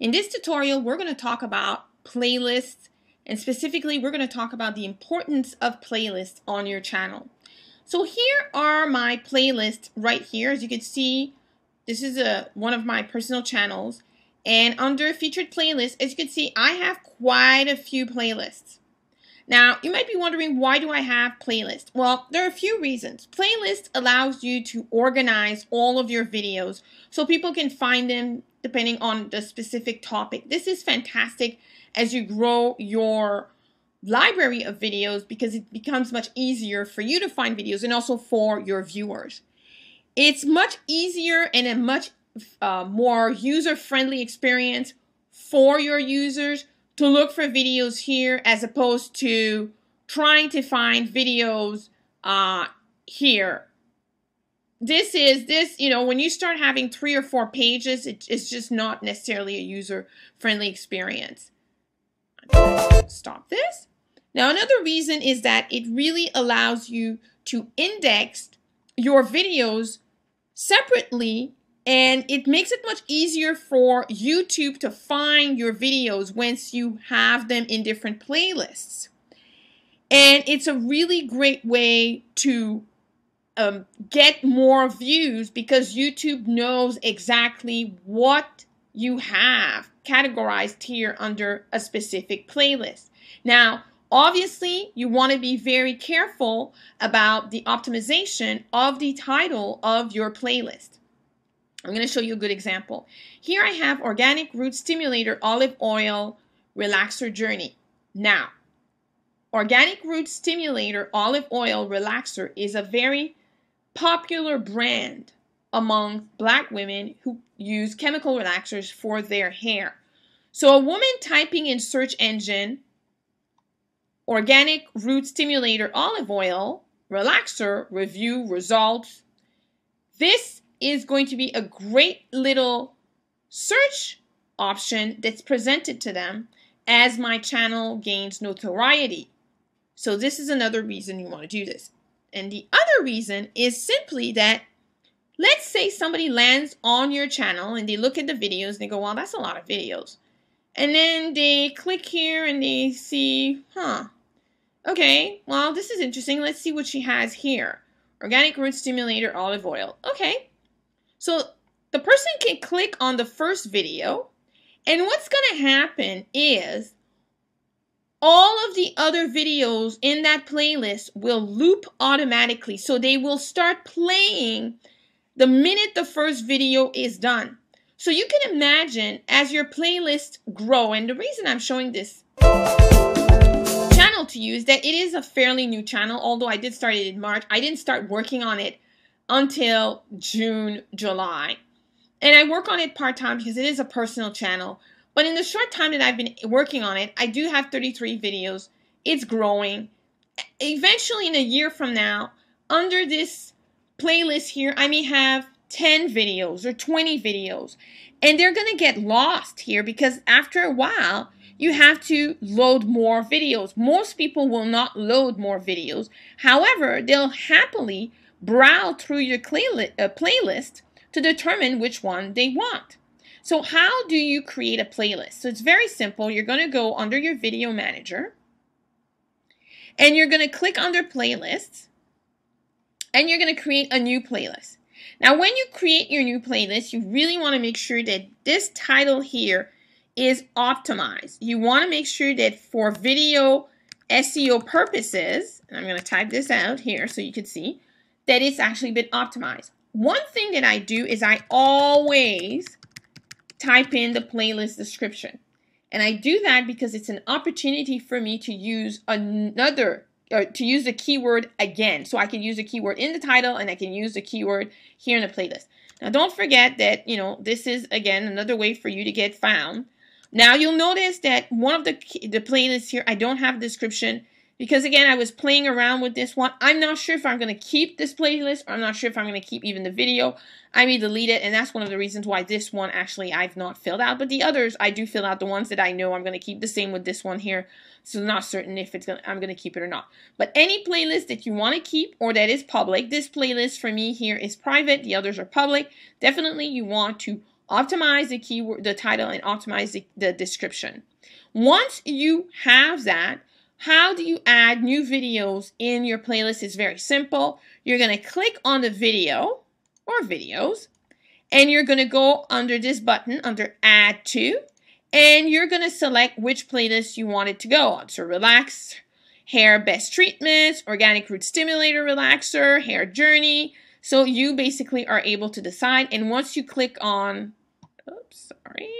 In this tutorial, we're going to talk about playlists and specifically we're going to talk about the importance of playlists on your channel. So here are my playlists right here. As you can see, this is a one of my personal channels and under featured playlists, as you can see, I have quite a few playlists. Now, you might be wondering, why do I have playlists? Well, there are a few reasons. Playlist allows you to organize all of your videos so people can find them depending on the specific topic. This is fantastic as you grow your library of videos because it becomes much easier for you to find videos and also for your viewers. It's much easier and a much uh, more user-friendly experience for your users to look for videos here as opposed to trying to find videos uh, here. This is this, you know, when you start having three or four pages, it, it's just not necessarily a user-friendly experience. Stop this. Now, another reason is that it really allows you to index your videos separately and it makes it much easier for YouTube to find your videos once you have them in different playlists. And it's a really great way to um, get more views because YouTube knows exactly what you have categorized here under a specific playlist. Now, obviously, you want to be very careful about the optimization of the title of your playlist. I'm going to show you a good example. Here I have Organic Root Stimulator Olive Oil Relaxer Journey. Now, Organic Root Stimulator Olive Oil Relaxer is a very popular brand among black women who use chemical relaxers for their hair. So a woman typing in search engine organic root stimulator olive oil relaxer review results. This is going to be a great little search option that's presented to them as my channel gains notoriety. So this is another reason you want to do this. And the other reason is simply that let's say somebody lands on your channel and they look at the videos and they go, well, that's a lot of videos. And then they click here and they see, huh, okay, well, this is interesting. Let's see what she has here. Organic root stimulator olive oil. Okay, so the person can click on the first video and what's going to happen is all of the other videos in that playlist will loop automatically. So they will start playing the minute the first video is done. So you can imagine as your playlist grow, and the reason I'm showing this channel to you is that it is a fairly new channel, although I did start it in March. I didn't start working on it until June, July. And I work on it part time because it is a personal channel. But in the short time that I've been working on it, I do have 33 videos. It's growing. Eventually, in a year from now, under this playlist here, I may have 10 videos or 20 videos. And they're going to get lost here because after a while, you have to load more videos. Most people will not load more videos. However, they'll happily browse through your uh, playlist to determine which one they want. So how do you create a playlist? So it's very simple. You're going to go under your video manager and you're going to click under playlists and you're going to create a new playlist. Now, when you create your new playlist, you really want to make sure that this title here is optimized. You want to make sure that for video SEO purposes, and I'm going to type this out here so you can see, that it's actually been optimized. One thing that I do is I always type in the playlist description. And I do that because it's an opportunity for me to use another or to use the keyword again. So I can use the keyword in the title and I can use the keyword here in the playlist. Now don't forget that, you know, this is again another way for you to get found. Now you'll notice that one of the the playlists here I don't have description because again, I was playing around with this one. I'm not sure if I'm going to keep this playlist I'm not sure if I'm going to keep even the video. I may delete it and that's one of the reasons why this one actually I've not filled out. But the others, I do fill out the ones that I know I'm going to keep the same with this one here. So not certain if it's gonna, I'm going to keep it or not. But any playlist that you want to keep or that is public, this playlist for me here is private. The others are public. Definitely you want to optimize the keyword, the title, and optimize the, the description. Once you have that, how do you add new videos in your playlist is very simple. You're going to click on the video or videos, and you're going to go under this button under add to, and you're going to select which playlist you want it to go on. So relax, hair best treatments, organic root stimulator relaxer, hair journey. So you basically are able to decide. And once you click on, oops, sorry.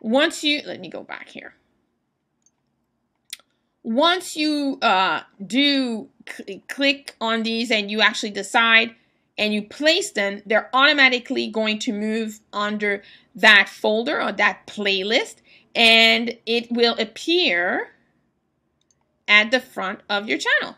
Once you, let me go back here. Once you uh, do cl click on these and you actually decide and you place them, they're automatically going to move under that folder or that playlist and it will appear at the front of your channel.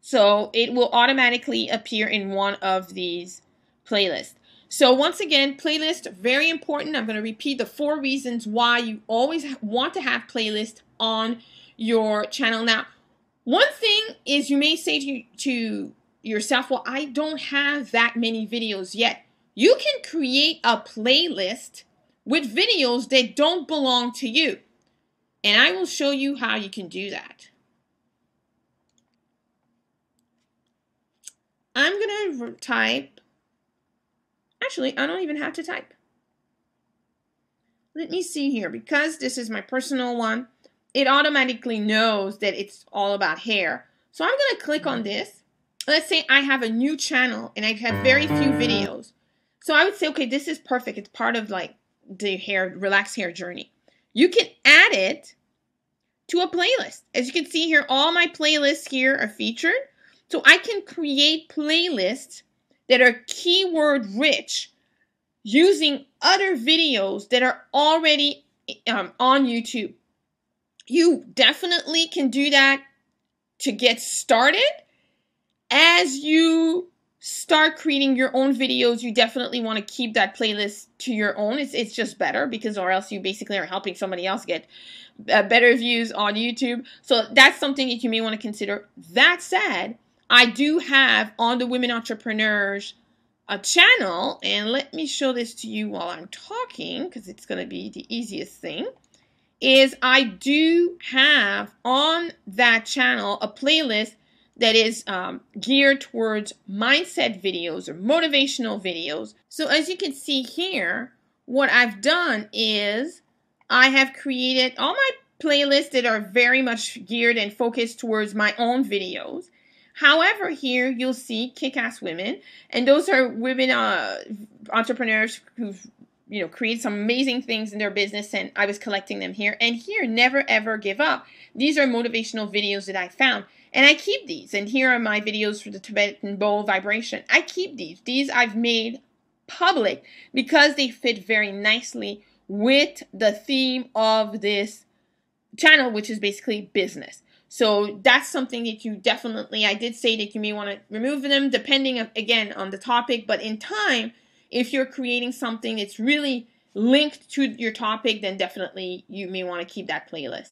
So it will automatically appear in one of these playlists. So once again, playlist, very important. I'm going to repeat the four reasons why you always want to have playlist on your channel. Now, one thing is you may say to, to yourself, well, I don't have that many videos yet. You can create a playlist with videos that don't belong to you. And I will show you how you can do that. I'm going to type, actually, I don't even have to type. Let me see here, because this is my personal one, it automatically knows that it's all about hair. So I'm going to click on this let's say I have a new channel and I have very few videos. So I would say, okay, this is perfect. It's part of like the hair, relaxed hair journey. You can add it to a playlist. As you can see here, all my playlists here are featured. So I can create playlists that are keyword rich using other videos that are already um, on YouTube. You definitely can do that to get started as you start creating your own videos, you definitely want to keep that playlist to your own. It's, it's just better because or else you basically are helping somebody else get uh, better views on YouTube. So that's something that you may want to consider. That said, I do have on the Women Entrepreneurs a channel and let me show this to you while I'm talking because it's going to be the easiest thing is I do have on that channel a playlist that is um, geared towards mindset videos or motivational videos. So as you can see here, what I've done is I have created all my playlists that are very much geared and focused towards my own videos. However, here you'll see kick-ass women, and those are women uh, entrepreneurs who've you know create some amazing things in their business, and I was collecting them here. And here, never ever give up. These are motivational videos that I found. And I keep these. And here are my videos for the Tibetan bowl vibration. I keep these. These I've made public because they fit very nicely with the theme of this channel, which is basically business. So that's something that you definitely, I did say that you may want to remove them depending, again, on the topic. But in time, if you're creating something that's really linked to your topic, then definitely you may want to keep that playlist.